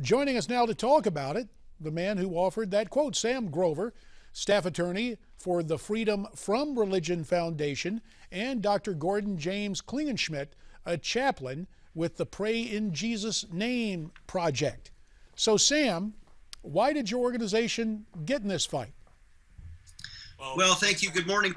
Joining us now to talk about it, the man who offered that quote, Sam Grover, staff attorney for the Freedom from Religion Foundation, and Dr. Gordon James Klingenschmitt, a chaplain with the Pray in Jesus' Name project. So, Sam, why did your organization get in this fight? Well, thank you. Good morning,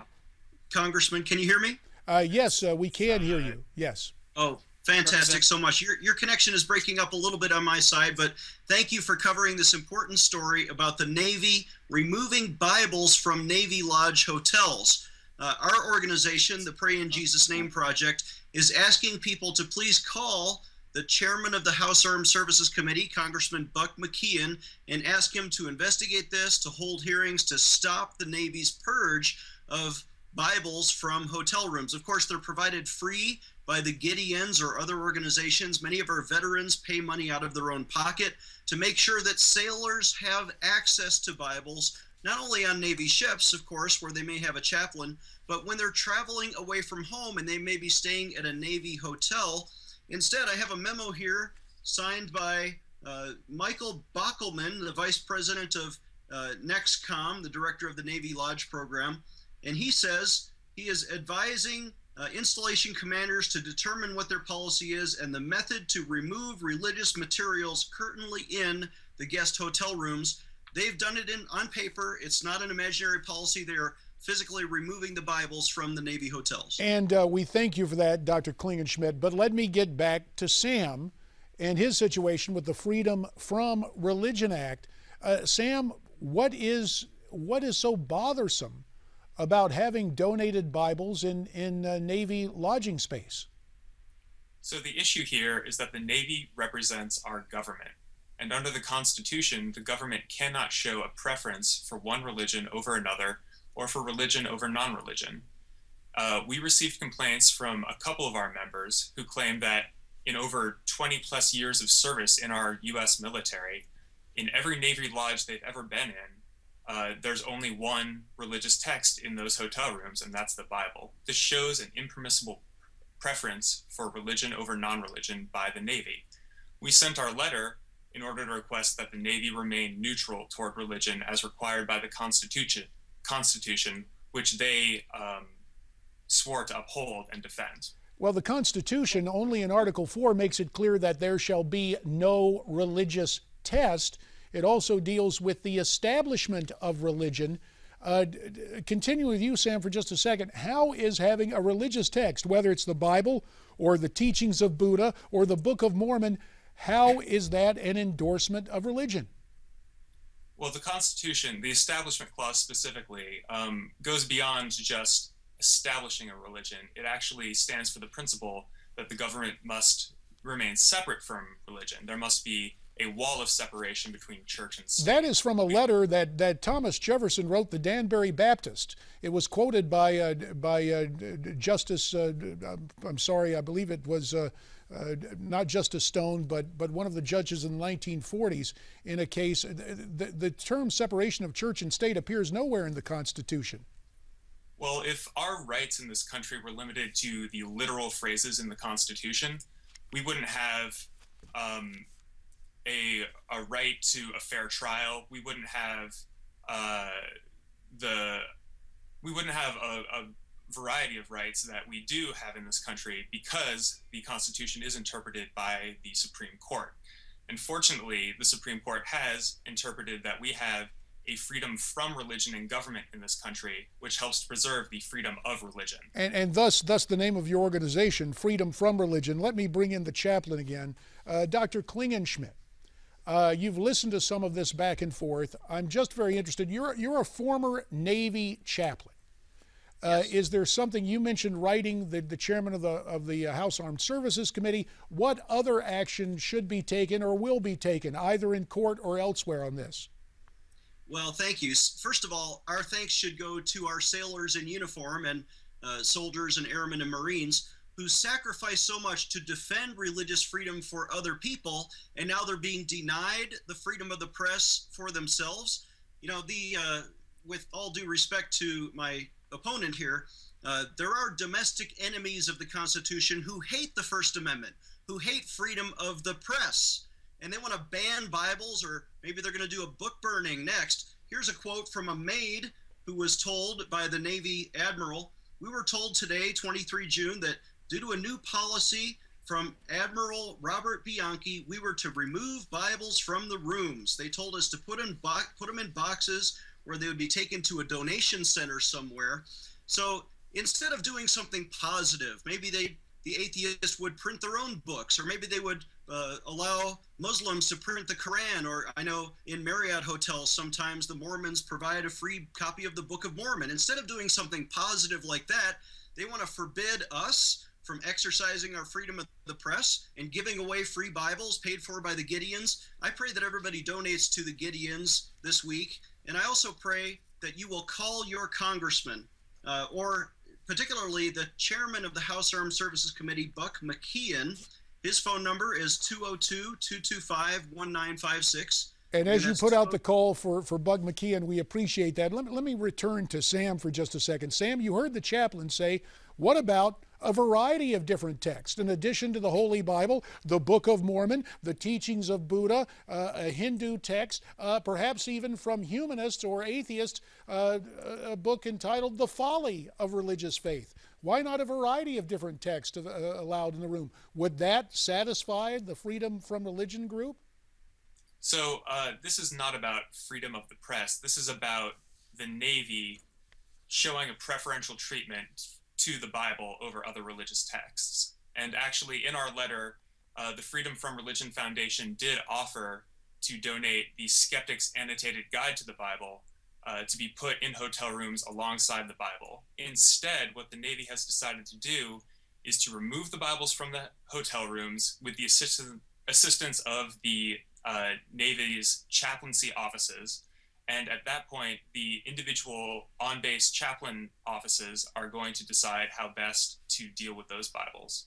Congressman. Can you hear me? Uh, yes, uh, we can hear you. Yes. Oh, fantastic so much. Your, your connection is breaking up a little bit on my side, but thank you for covering this important story about the Navy removing Bibles from Navy Lodge hotels. Uh, our organization, the Pray in Jesus' Name Project, is asking people to please call the chairman of the House Armed Services Committee, Congressman Buck McKeon, and ask him to investigate this, to hold hearings, to stop the Navy's purge of Bibles from hotel rooms. Of course, they're provided free by the Gideons or other organizations. Many of our veterans pay money out of their own pocket to make sure that sailors have access to Bibles, not only on Navy ships, of course, where they may have a chaplain, but when they're traveling away from home and they may be staying at a Navy hotel. Instead, I have a memo here signed by uh, Michael Bockelman, the vice president of uh, NEXCOM, the director of the Navy Lodge program, and he says he is advising uh, installation commanders to determine what their policy is and the method to remove religious materials currently in the guest hotel rooms. They've done it in on paper. It's not an imaginary policy. They are physically removing the Bibles from the Navy hotels. And uh, we thank you for that, Dr. Klingenschmitt. But let me get back to Sam and his situation with the Freedom from Religion Act. Uh, Sam, what is what is so bothersome about having donated Bibles in, in uh, Navy lodging space. So the issue here is that the Navy represents our government. And under the Constitution, the government cannot show a preference for one religion over another or for religion over non religion. Uh, we received complaints from a couple of our members who claim that in over 20 plus years of service in our U.S. military, in every Navy lodge they've ever been in, uh, there's only one religious text in those hotel rooms, and that's the Bible. This shows an impermissible preference for religion over non religion by the Navy. We sent our letter in order to request that the Navy remain neutral toward religion as required by the Constitution, Constitution which they um, swore to uphold and defend. Well, the Constitution, only in Article 4, makes it clear that there shall be no religious test. It also deals with the establishment of religion. Uh, continue with you, Sam, for just a second. How is having a religious text, whether it's the Bible or the teachings of Buddha or the Book of Mormon, how is that an endorsement of religion? Well, the Constitution, the Establishment Clause specifically, um, goes beyond just establishing a religion. It actually stands for the principle that the government must remain separate from religion. There must be a wall of separation between church and state. That is from a letter that, that Thomas Jefferson wrote the Danbury Baptist. It was quoted by uh, by uh, Justice. Uh, I'm sorry, I believe it was. Uh, uh, not Justice Stone, but but one of the judges in the 1940s in a case. The, the term separation of church and state appears nowhere in the Constitution. Well, if our rights in this country were limited to the literal phrases in the Constitution, we wouldn't have um, right to a fair trial. We wouldn't have uh, the we wouldn't have a, a variety of rights that we do have in this country because the Constitution is interpreted by the Supreme Court. And fortunately, the Supreme Court has interpreted that we have a freedom from religion and government in this country, which helps to preserve the freedom of religion. And, and thus, thus the name of your organization, Freedom from Religion. Let me bring in the chaplain again, uh, Dr. Klingenschmitt. Uh, you've listened to some of this back and forth. I'm just very interested. You're, you're a former Navy chaplain. Uh, yes. Is there something you mentioned writing the, the chairman of the of the uh, House Armed Services Committee? What other action should be taken or will be taken, either in court or elsewhere, on this? Well, thank you. First of all, our thanks should go to our sailors in uniform and uh, soldiers and airmen and Marines who sacrificed so much to defend religious freedom for other people, and now they're being denied the freedom of the press for themselves. You know, the uh, with all due respect to my opponent here, uh, there are domestic enemies of the Constitution who hate the First Amendment, who hate freedom of the press. and they want to ban Bibles, or maybe they're going to do a book burning next. Here's a quote from a maid who was told by the Navy admiral We were told today, 23 June, that due to a new policy from Admiral Robert Bianchi, we were to remove Bibles from the rooms. They told us to put, bo- put them in boxes where they would be taken to a donation center somewhere. So instead of doing something positive, maybe they the atheists would print their own books, or maybe they would uh, allow Muslims to print the Quran. Or I know in Marriott hotels, sometimes the Mormons provide a free copy of the Book of Mormon. Instead of doing something positive like that, they want to forbid us from exercising our freedom of the press and giving away free Bibles paid for by the Gideons. I pray that everybody donates to the Gideons this week. And I also pray that you will call your congressman uh, or particularly the chairman of the House Armed Services Committee, Buck McKeon. His phone number is 202 225 1956. And as you put out the call for, for Buck McKeon, we appreciate that. Let me, let me return to Sam for just a second. Sam, you heard the chaplain say, what about a variety of different texts in addition to the Holy Bible, the Book of Mormon, the teachings of Buddha, uh, a Hindu text, uh, perhaps even from humanists or atheists, uh, a book entitled The Folly of Religious Faith. Why not a variety of different texts uh, allowed in the room? Would that satisfy the Freedom from Religion group? So uh, this is not about freedom of the press. This is about the Navy showing a preferential treatment to the Bible over other religious texts. And actually, in our letter, uh, the Freedom from Religion Foundation did offer to donate the Skeptic's Annotated Guide to the Bible uh, to be put in hotel rooms alongside the Bible. Instead, what the Navy has decided to do is to remove the Bibles from the hotel rooms with the assist- assistance of the uh, Navy's chaplaincy offices. And at that point, the individual on base chaplain offices are going to decide how best to deal with those Bibles.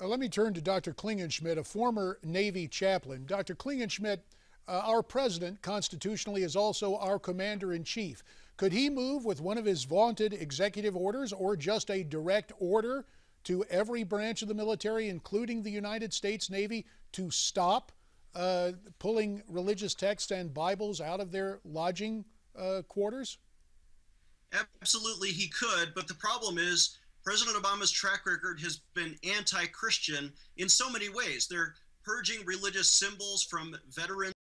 Uh, let me turn to Dr. Klingenschmitt, a former Navy chaplain. Dr. Klingenschmitt, uh, our president constitutionally is also our commander in chief. Could he move with one of his vaunted executive orders or just a direct order to every branch of the military, including the United States Navy, to stop uh, pulling religious texts and Bibles out of their lodging uh, quarters? Absolutely, he could. But the problem is, President Obama's track record has been anti Christian in so many ways. They're purging religious symbols from veteran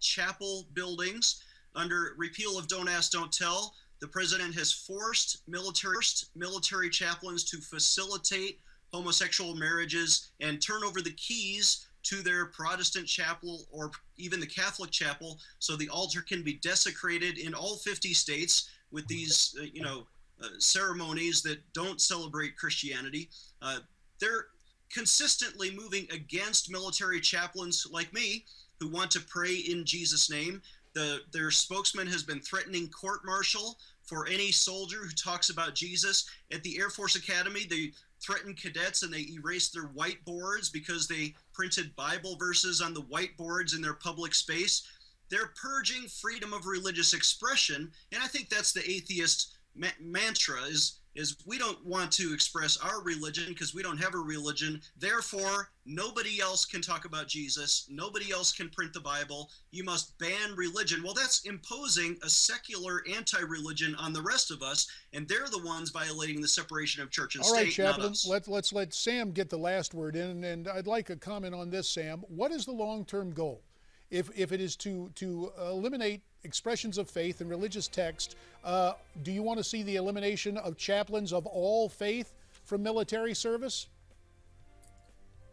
chapel buildings under repeal of Don't Ask, Don't Tell. The president has forced military, military chaplains to facilitate homosexual marriages and turn over the keys to their Protestant chapel or even the Catholic chapel, so the altar can be desecrated in all 50 states with these, uh, you know, uh, ceremonies that don't celebrate Christianity. Uh, they're consistently moving against military chaplains like me who want to pray in Jesus' name. The, their spokesman has been threatening court martial for any soldier who talks about Jesus. At the Air Force Academy, they threatened cadets and they erased their whiteboards because they printed Bible verses on the whiteboards in their public space. They're purging freedom of religious expression, and I think that's the atheist ma- mantra: is is we don't want to express our religion because we don't have a religion. Therefore, nobody else can talk about Jesus. Nobody else can print the Bible. You must ban religion. Well, that's imposing a secular anti religion on the rest of us, and they're the ones violating the separation of church and All state. right, Chaplain, let, let's let Sam get the last word in, and I'd like a comment on this, Sam. What is the long term goal? If, if it is to, to eliminate expressions of faith and religious text. Uh, do you want to see the elimination of chaplains of all faith from military service?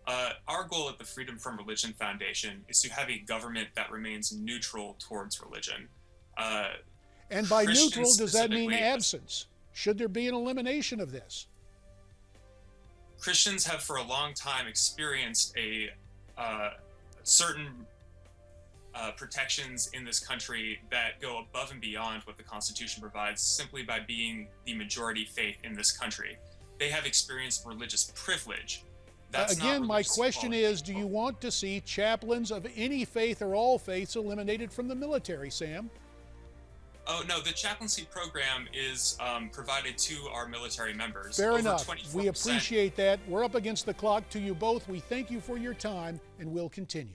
Uh, our goal at the Freedom from Religion Foundation is to have a government that remains neutral towards religion. Uh, and by neutral, does that mean absence? Should there be an elimination of this? Christians have for a long time experienced a uh, certain uh, protections in this country that go above and beyond what the Constitution provides simply by being the majority faith in this country. They have experienced religious privilege. Uh, again, my question equality. is do you want to see chaplains of any faith or all faiths eliminated from the military, Sam? Oh, no, the chaplaincy program is um, provided to our military members. Fair Over enough. 24%. We appreciate that. We're up against the clock to you both. We thank you for your time, and we'll continue.